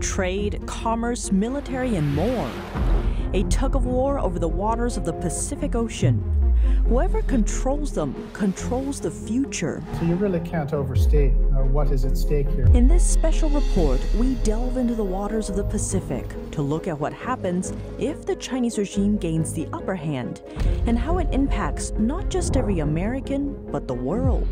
trade, commerce, military, and more. A tug of war over the waters of the Pacific Ocean. Whoever controls them controls the future. So you really can't overstate uh, what is at stake here. In this special report, we delve into the waters of the Pacific to look at what happens if the Chinese regime gains the upper hand and how it impacts not just every American, but the world.